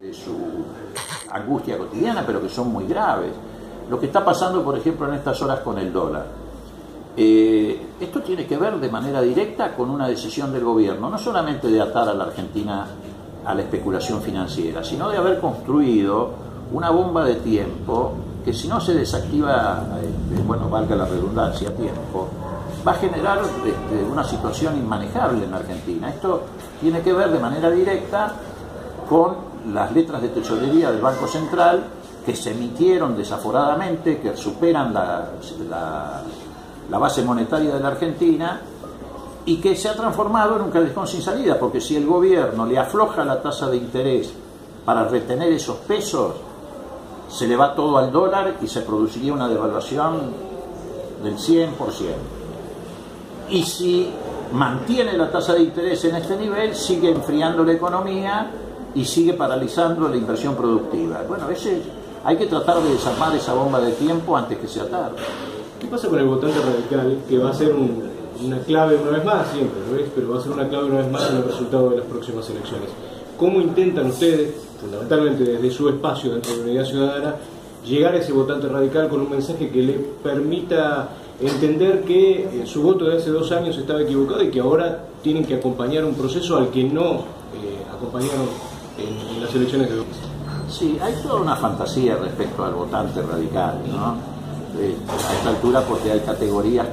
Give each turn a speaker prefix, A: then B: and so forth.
A: de su angustia cotidiana, pero que son muy graves. Lo que está pasando, por ejemplo, en estas horas con el dólar. Eh, esto tiene que ver de manera directa con una decisión del gobierno, no solamente de atar a la Argentina a la especulación financiera, sino de haber construido una bomba de tiempo que si no se desactiva, este, bueno, valga la redundancia, a tiempo, va a generar este, una situación inmanejable en Argentina. Esto tiene que ver de manera directa con las letras de tesorería del Banco Central que se emitieron desaforadamente, que superan la, la, base monetaria de la Argentina y que se ha transformado en un callejón sin salida, porque si el gobierno le afloja la tasa de interés para retener esos pesos, se le va todo al dólar y se produciría una devaluación del 100%. Y si mantiene la tasa de interés en este nivel, sigue enfriando la economía y sigue paralizando la inversión productiva. Bueno, ese, hay que tratar de desarmar esa bomba de tiempo antes que sea tarde.
B: ¿Qué pasa con el votante radical que va a ser una clave una vez más, siempre, ¿no es? Pero va a ser una clave una vez más en el resultado de las próximas elecciones? ¿Cómo intentan ustedes, fundamentalmente desde su espacio dentro de la Unidad Ciudadana, llegar a ese votante radical con un mensaje que le permita entender que eh, su voto de hace dos años estaba equivocado y que ahora tienen que acompañar un proceso al que no eh, acompañaron en, las elecciones de
A: Sí, hay toda una fantasía respecto al votante radical, ¿no? Eh, a esta altura porque hay categorías